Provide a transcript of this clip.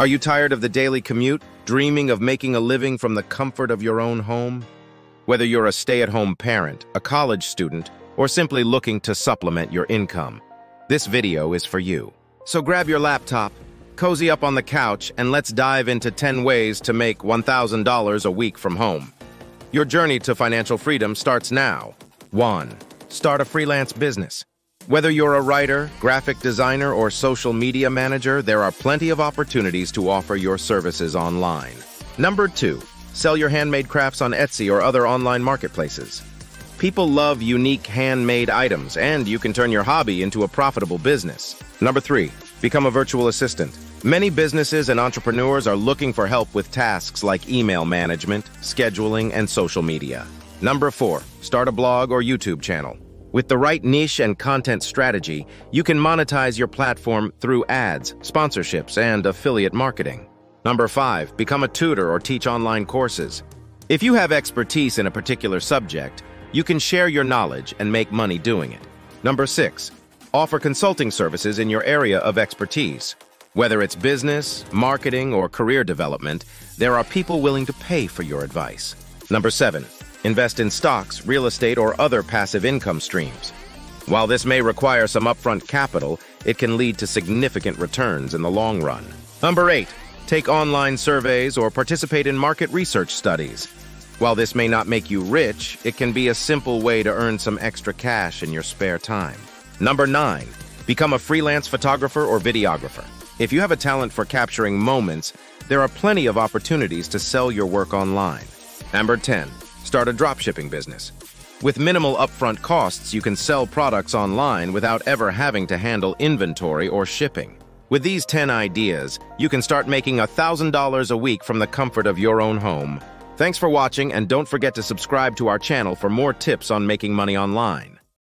Are you tired of the daily commute, dreaming of making a living from the comfort of your own home? Whether you're a stay-at-home parent, a college student, or simply looking to supplement your income, this video is for you. So grab your laptop, cozy up on the couch, and let's dive into 10 ways to make $1,000 a week from home. Your journey to financial freedom starts now. 1. Start a freelance business. Whether you're a writer, graphic designer, or social media manager, there are plenty of opportunities to offer your services online. Number two, sell your handmade crafts on Etsy or other online marketplaces. People love unique handmade items, and you can turn your hobby into a profitable business. Number three, become a virtual assistant. Many businesses and entrepreneurs are looking for help with tasks like email management, scheduling, and social media. Number four, start a blog or YouTube channel. With the right niche and content strategy, you can monetize your platform through ads, sponsorships, and affiliate marketing. Number 5. Become a tutor or teach online courses. If you have expertise in a particular subject, you can share your knowledge and make money doing it. Number 6. Offer consulting services in your area of expertise. Whether it's business, marketing, or career development, there are people willing to pay for your advice. Number 7. Invest in stocks, real estate, or other passive income streams. While this may require some upfront capital, it can lead to significant returns in the long run. Number 8. Take online surveys or participate in market research studies. While this may not make you rich, it can be a simple way to earn some extra cash in your spare time. Number 9. Become a freelance photographer or videographer. If you have a talent for capturing moments, there are plenty of opportunities to sell your work online. Number 10. Start a dropshipping business. With minimal upfront costs, you can sell products online without ever having to handle inventory or shipping. With these 10 ideas, you can start making $1,000 a week from the comfort of your own home. Thanks for watching, and don't forget to subscribe to our channel for more tips on making money online.